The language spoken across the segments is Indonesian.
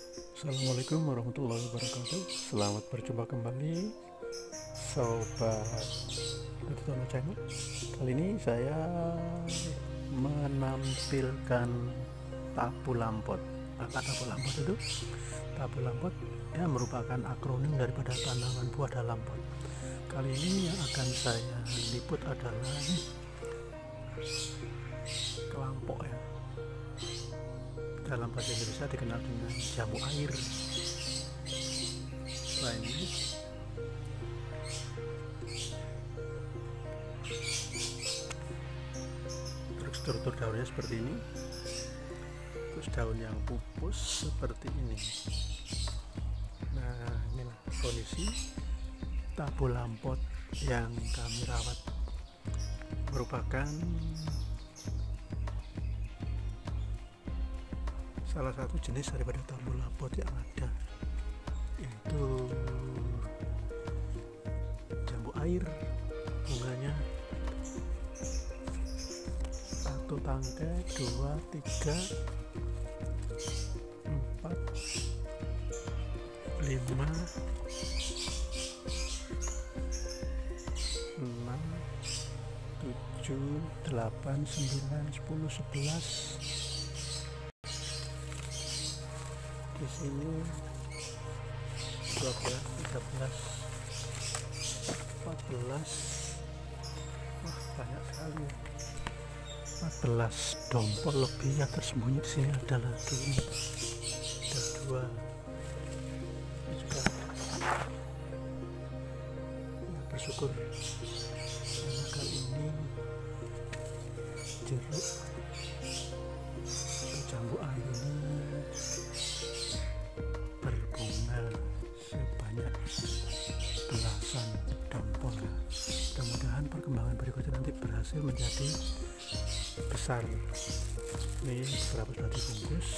Assalamualaikum warahmatullahi wabarakatuh. Selamat berjumpa kembali Sobat Tutono Channel. Kali ini saya menampilkan tabu lampot. Apa tabu lampot itu? Tabu lampot ya merupakan akronim daripada tanaman buah dalam pot Kali ini yang akan saya liput adalah kelampok ya dalam bahasa Indonesia dikenal dengan jamu air. Selain ini. Struktur daunnya seperti ini. Terus daun yang pupus seperti ini. Nah inilah kondisi tabu lampot yang kami rawat. Merupakan salah satu jenis daripada tamu lapot yang ada yaitu jambu air bunganya satu tangkai dua tiga empat lima enam tujuh delapan sembilan sepuluh sebelas di sini. 12 13 14 wah banyak sekali. 14 dompol lebih yang tersembunyi di sini. Ada lagi. Ada dua. Ya, bersyukur. Karena kali ini jeruk mudah-mudahan perkembangan berikutnya nanti berhasil menjadi besar. Ini berapa sudah dibungkus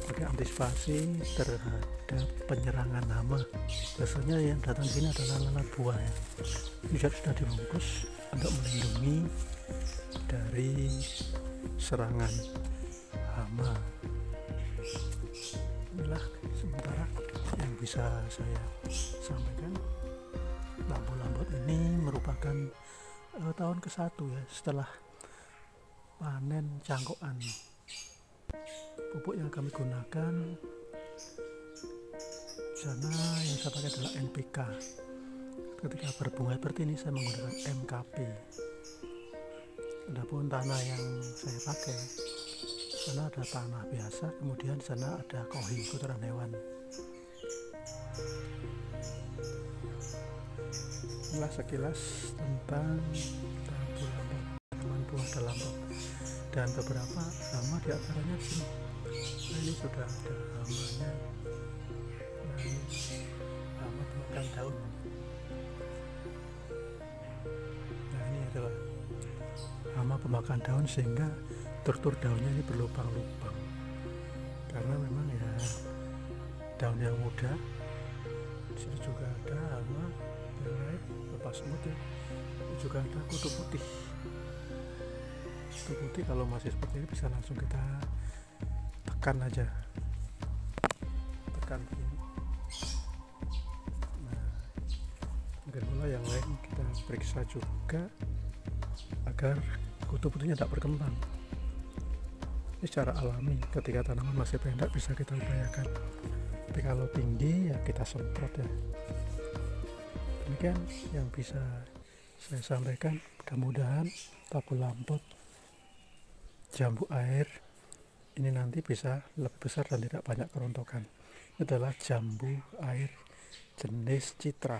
sebagai antisipasi terhadap penyerangan hama biasanya yang datang sini adalah lalat buah ya. Sudah dibungkus untuk melindungi dari serangan hama inilah sementara yang bisa saya sampaikan lampu lambot ini merupakan uh, tahun ke satu ya setelah panen cangkokan. Pupuk yang kami gunakan sana yang saya pakai adalah NPK ketika berbunga seperti ini saya menggunakan MKP adapun tanah yang saya pakai sana ada tanah biasa kemudian di sana ada kohi kotoran hewan inilah sekilas tentang teman buah dalam dan beberapa hama di antaranya sini. Nah, ini sudah ada hamanya. Nah, ini hama pemakan daun nah ini adalah hama pemakan daun sehingga struktur daunnya ini berlubang-lubang. Karena memang ya daun yang muda di sini juga ada hama yang lepas semut ya. Juga ada kutu putih. Kutu putih kalau masih seperti ini bisa langsung kita tekan aja. Tekan begini nah mungkin pula yang lain kita periksa juga agar kutu putihnya tidak berkembang. Ini secara alami ketika tanaman masih pendek bisa kita upayakan tapi kalau tinggi ya kita semprot ya. Demikian yang bisa saya sampaikan. Mudah-mudahan tabu lampot jambu air ini nanti bisa lebih besar dan tidak banyak kerontokan. Ini adalah jambu air jenis citra